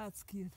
That's cute.